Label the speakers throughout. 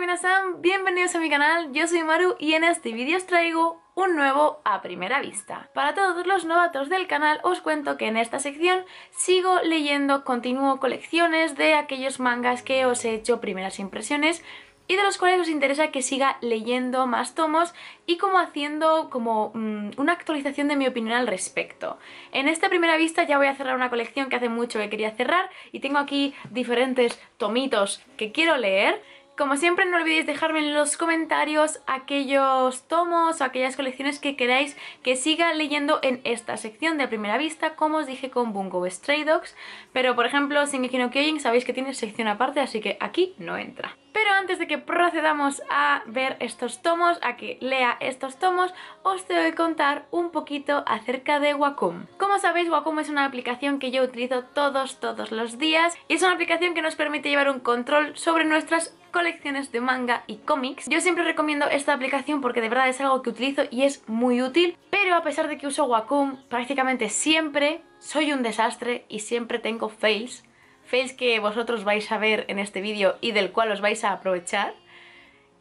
Speaker 1: minasan, bienvenidos a mi canal, yo soy Maru y en este vídeo os traigo un nuevo a primera vista. Para todos los novatos del canal os cuento que en esta sección sigo leyendo, continúo colecciones de aquellos mangas que os he hecho primeras impresiones y de los cuales os interesa que siga leyendo más tomos y como haciendo como mm, una actualización de mi opinión al respecto. En esta primera vista ya voy a cerrar una colección que hace mucho que quería cerrar y tengo aquí diferentes tomitos que quiero leer como siempre no olvidéis dejarme en los comentarios aquellos tomos o aquellas colecciones que queráis que siga leyendo en esta sección de primera vista, como os dije con Bungo Stray Dogs, pero por ejemplo Shingeki no Kyojin sabéis que tiene sección aparte, así que aquí no entra. Pero antes de que procedamos a ver estos tomos, a que lea estos tomos, os tengo que contar un poquito acerca de Wacom. Como sabéis, Wacom es una aplicación que yo utilizo todos, todos los días y es una aplicación que nos permite llevar un control sobre nuestras colecciones de manga y cómics. Yo siempre recomiendo esta aplicación porque de verdad es algo que utilizo y es muy útil, pero a pesar de que uso Wacom prácticamente siempre soy un desastre y siempre tengo fails fails que vosotros vais a ver en este vídeo y del cual os vais a aprovechar.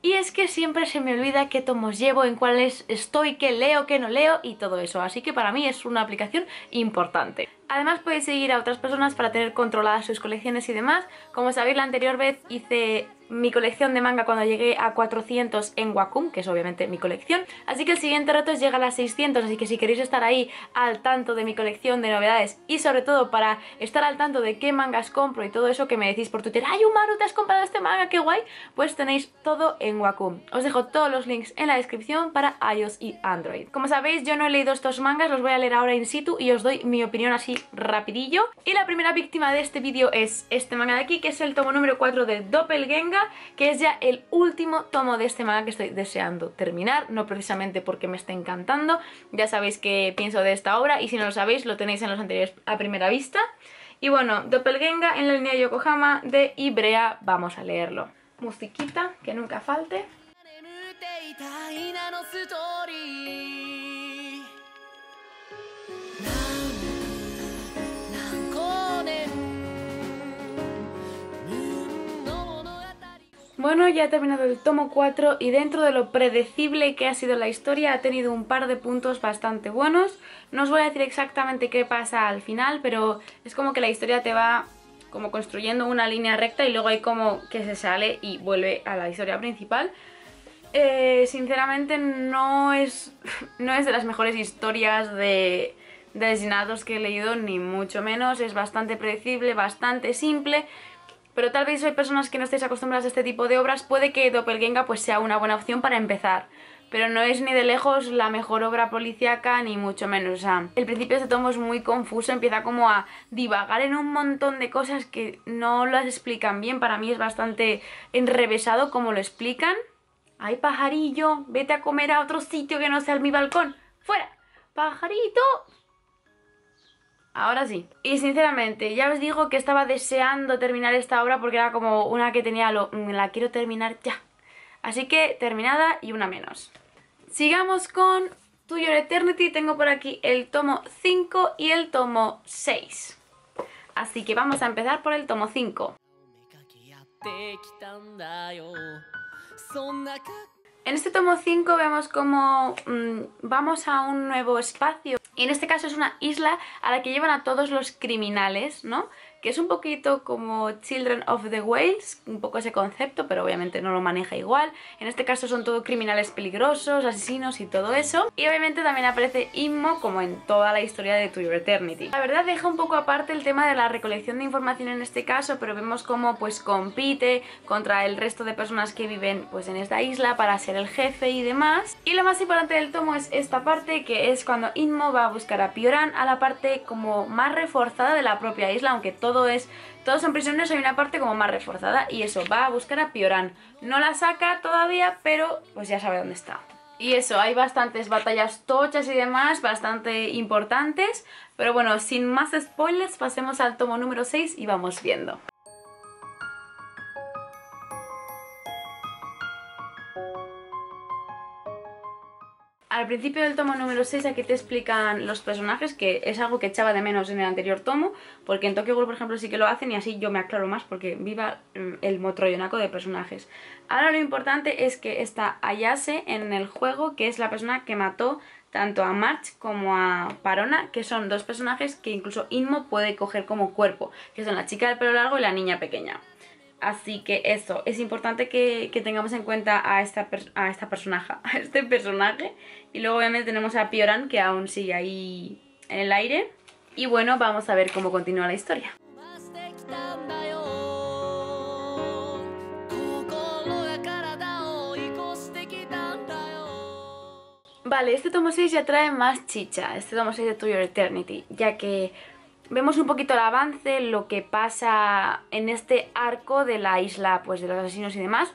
Speaker 1: Y es que siempre se me olvida qué tomos llevo, en cuáles estoy, qué leo, qué no leo y todo eso. Así que para mí es una aplicación importante. Además podéis seguir a otras personas para tener controladas sus colecciones y demás. Como sabéis la anterior vez hice mi colección de manga cuando llegué a 400 en Wacom, que es obviamente mi colección. Así que el siguiente reto es llegar a las 600, así que si queréis estar ahí al tanto de mi colección de novedades y sobre todo para estar al tanto de qué mangas compro y todo eso que me decís por Twitter, ¡ay Umaru, te has comprado este manga, qué guay! Pues tenéis todo en Wacom. Os dejo todos los links en la descripción para iOS y Android. Como sabéis, yo no he leído estos mangas, los voy a leer ahora in situ y os doy mi opinión así rapidillo. Y la primera víctima de este vídeo es este manga de aquí, que es el tomo número 4 de Que es ya el último tomo de este manga que estoy deseando terminar, no precisamente porque me esté encantando, ya sabéis qué pienso de esta obra y si no lo sabéis lo tenéis en los anteriores a primera vista. Y bueno, Doppelgenga en la línea Yokohama de Ibrea, vamos a leerlo. Musiquita, que nunca falte. Bueno, ya he terminado el tomo 4 y dentro de lo predecible que ha sido la historia ha tenido un par de puntos bastante buenos. No os voy a decir exactamente qué pasa al final, pero es como que la historia te va como construyendo una línea recta y luego hay como que se sale y vuelve a la historia principal. Eh, sinceramente no es, no es de las mejores historias de, de asesinatos que he leído, ni mucho menos. Es bastante predecible, bastante simple pero tal vez hay personas que no estéis acostumbradas a este tipo de obras, puede que Doppelgenga pues sea una buena opción para empezar. Pero no es ni de lejos la mejor obra policíaca, ni mucho menos. O el principio de este tomo es muy confuso, empieza como a divagar en un montón de cosas que no las explican bien. Para mí es bastante enrevesado como lo explican. ¡Ay, pajarillo! Vete a comer a otro sitio que no sea mi balcón. ¡Fuera! ¡Pajarito! Ahora sí. Y sinceramente, ya os digo que estaba deseando terminar esta obra porque era como una que tenía lo... La quiero terminar ya. Así que terminada y una menos. Sigamos con To Eternity. Tengo por aquí el tomo 5 y el tomo 6. Así que vamos a empezar por el tomo 5. En este tomo 5 vemos cómo mm, vamos a un nuevo espacio y en este caso es una isla a la que llevan a todos los criminales, ¿no? Que es un poquito como Children of the Whales, un poco ese concepto, pero obviamente no lo maneja igual. En este caso son todos criminales peligrosos, asesinos y todo eso. Y obviamente también aparece Inmo como en toda la historia de To Your Eternity. La verdad deja un poco aparte el tema de la recolección de información en este caso, pero vemos cómo pues compite contra el resto de personas que viven pues en esta isla para ser el jefe y demás. Y lo más importante del tomo es esta parte que es cuando Inmo va a buscar a Pioran a la parte como más reforzada de la propia isla, aunque todo todo es todos son prisioneros, hay una parte como más reforzada y eso, va a buscar a Pioran. No la saca todavía, pero pues ya sabe dónde está. Y eso, hay bastantes batallas tochas y demás, bastante importantes, pero bueno, sin más spoilers, pasemos al tomo número 6 y vamos viendo. Principio del tomo número 6 aquí te explican los personajes, que es algo que echaba de menos en el anterior tomo, porque en Tokyo Ghoul, por ejemplo, sí que lo hacen y así yo me aclaro más porque viva el motrollonaco de personajes. Ahora lo importante es que está Ayase en el juego, que es la persona que mató tanto a March como a Parona, que son dos personajes que incluso Inmo puede coger como cuerpo, que son la chica del pelo largo y la niña pequeña. Así que eso, es importante que, tengamos en cuenta a esta, a esta personaje, a este personaje. Y luego obviamente tenemos a Pioran que aún sigue ahí en el aire. Y bueno, vamos a ver cómo continúa la historia. Vale, este tomo 6 ya trae más chicha, este tomo 6 de To Your Eternity, ya que vemos un poquito el avance, lo que pasa en este arco de la isla pues de los asesinos y demás.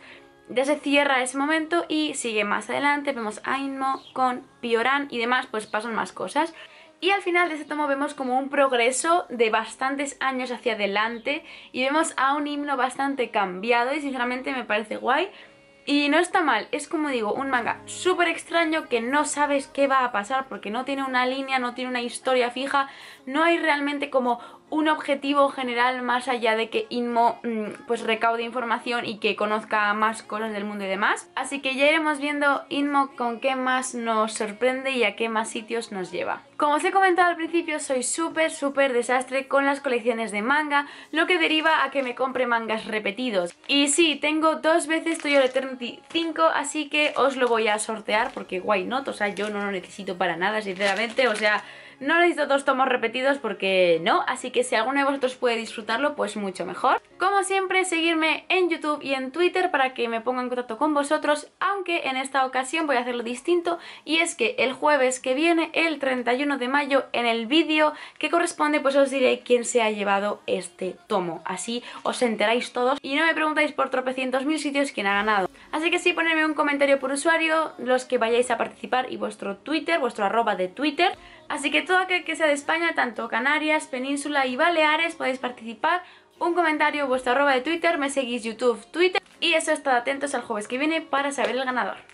Speaker 1: Ya se cierra ese momento y sigue más adelante, vemos a Inmo con Pioran y demás, pues pasan más cosas. Y al final de este tomo vemos como un progreso de bastantes años hacia adelante y vemos a un himno bastante cambiado y sinceramente me parece guay. Y no está mal, es como digo, un manga súper extraño que no sabes qué va a pasar porque no tiene una línea, no tiene una historia fija, no hay realmente como un objetivo general más allá de que Inmo mm, pues recaude información y que conozca más cosas del mundo y demás. Así que ya iremos viendo Inmo con qué más nos sorprende y a qué más sitios nos lleva. Como os he comentado al principio, soy súper súper desastre con las colecciones de manga, lo que deriva a que me compre mangas repetidos. Y sí, tengo dos veces Toyo Eternity 5, así que os lo voy a sortear porque why not, o sea, yo no lo necesito para nada, sinceramente, o sea... No necesito dos tomos repetidos porque no, así que si alguno de vosotros puede disfrutarlo, pues mucho mejor. Como siempre, seguirme en YouTube y en Twitter para que me ponga en contacto con vosotros, aunque en esta ocasión voy a hacerlo distinto y es que el jueves que viene, el 31 de mayo, en el vídeo que corresponde, pues os diré quién se ha llevado este tomo. Así os enteráis todos y no me preguntáis por tropecientos mil sitios quién ha ganado. Así que sí, ponedme un comentario por usuario, los que vayáis a participar y vuestro Twitter, vuestro arroba de Twitter. Así que todo aquel que sea de España, tanto Canarias, Península y Baleares, podéis participar. Un comentario, vuestro arroba de Twitter, me seguís YouTube, Twitter. Y eso, estad atentos al jueves que viene para saber el ganador.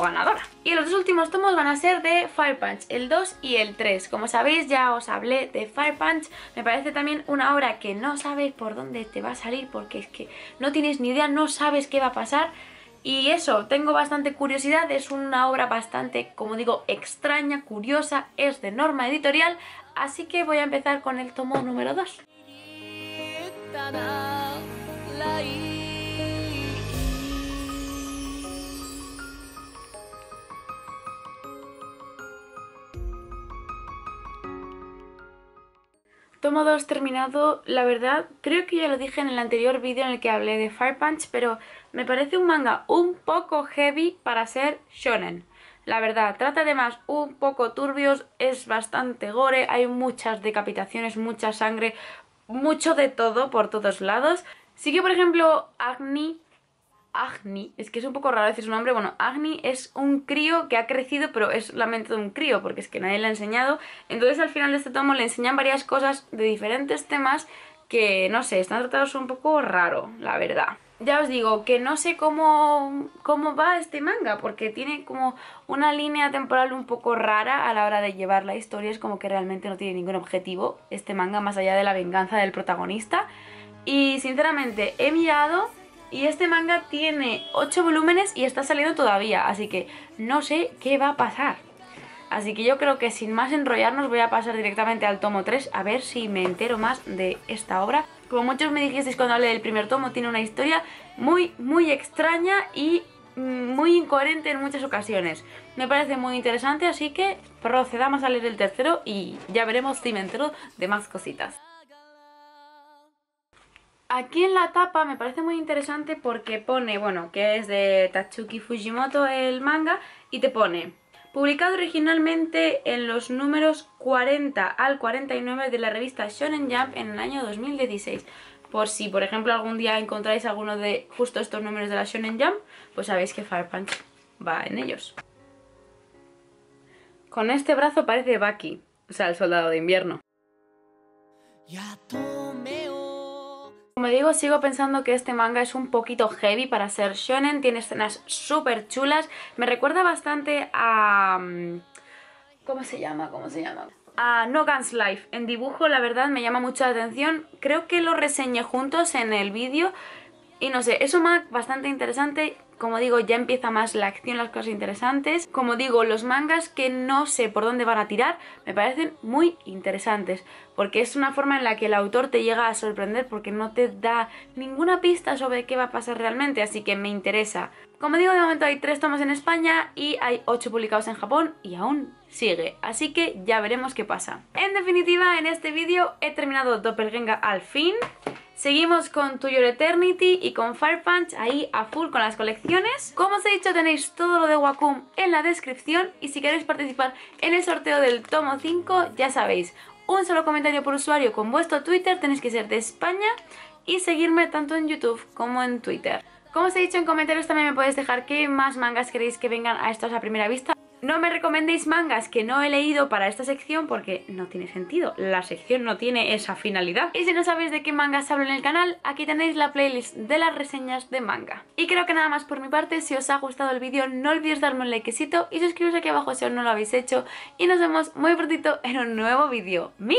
Speaker 1: Ganadora. Y los dos últimos tomos van a ser de Fire Punch, el 2 y el 3. Como sabéis, ya os hablé de Fire Punch. Me parece también una obra que no sabes por dónde te va a salir porque es que no tienes ni idea, no sabes qué va a pasar. Y eso, tengo bastante curiosidad, es una obra bastante, como digo, extraña, curiosa, es de norma editorial, así que voy a empezar con el tomo número 2. Tomo 2 terminado, la verdad, creo que ya lo dije en el anterior vídeo en el que hablé de Fire Punch, pero me parece un manga un poco heavy para ser shonen. La verdad, trata de más un poco turbios, es bastante gore, hay muchas decapitaciones, mucha sangre, mucho de todo por todos lados. Sí que, por ejemplo, Agni Agni, es que es un poco raro decir su nombre, bueno, Agni es un crío que ha crecido, pero es la de un crío, porque es que nadie le ha enseñado. Entonces al final de este tomo le enseñan varias cosas de diferentes temas que, no sé, están tratados un poco raro, la verdad. Ya os digo que no sé cómo, cómo va este manga, porque tiene como una línea temporal un poco rara a la hora de llevar la historia, es como que realmente no tiene ningún objetivo este manga más allá de la venganza del protagonista. Y sinceramente he mirado y este manga tiene 8 volúmenes y está saliendo todavía, así que no sé qué va a pasar. Así que yo creo que sin más enrollarnos voy a pasar directamente al tomo 3 a ver si me entero más de esta obra. Como muchos me dijisteis cuando hablé del primer tomo, tiene una historia muy, muy extraña y mm, muy incoherente en muchas ocasiones. Me parece muy interesante, así que procedamos a leer el tercero y ya veremos si me entero de más cositas. Aquí en la tapa me parece muy interesante porque pone, bueno, que es de Tatsuki Fujimoto el manga y te pone publicado originalmente en los números 40 al 49 de la revista Shonen Jump en el año 2016. Por si, por ejemplo, algún día encontráis alguno de justo estos números de la Shonen Jump, pues sabéis que Fire Punch va en ellos. Con este brazo parece Baki, o sea, el soldado de invierno. Como digo, sigo pensando que este manga es un poquito heavy para ser shonen, tiene escenas súper chulas, me recuerda bastante a... Mm, ¿Cómo se llama? ¿Cómo se llama? a No Guns Life. En dibujo, la verdad, me llama mucho la atención. Creo que lo reseñé juntos en el vídeo. Y no sé, es un manga bastante interesante como digo, ya empieza más la acción, las cosas interesantes. Como digo, los mangas que no sé por dónde van a tirar me parecen muy interesantes. Porque es una forma en la que el autor te llega a sorprender porque no te da ninguna pista sobre qué va a pasar realmente. Así que me interesa. Como digo, de momento hay tres tomas en España y hay ocho publicados en Japón y aún sigue. Así que ya veremos qué pasa. En definitiva, en este vídeo he terminado Doppelganger al fin. Seguimos con To Your Eternity y con Fire Punch ahí a full con las colecciones. Como os he dicho tenéis todo lo de Wacom en la descripción y si queréis participar en el sorteo del tomo 5 ya sabéis, un solo comentario por usuario con vuestro Twitter, tenéis que ser de España y seguirme tanto en YouTube como en Twitter. Como os he dicho en comentarios también me podéis dejar qué más mangas queréis que vengan a estos a primera vista. No me recomendéis mangas que no he leído para esta sección porque no tiene sentido, la sección no tiene esa finalidad. Y si no sabéis de qué mangas hablo en el canal, aquí tenéis la playlist de las reseñas de manga. Y creo que nada más por mi parte, si os ha gustado el vídeo no olvidéis darme un likecito y suscribiros aquí abajo si aún no lo habéis hecho. Y nos vemos muy prontito en un nuevo vídeo. ¡Mi!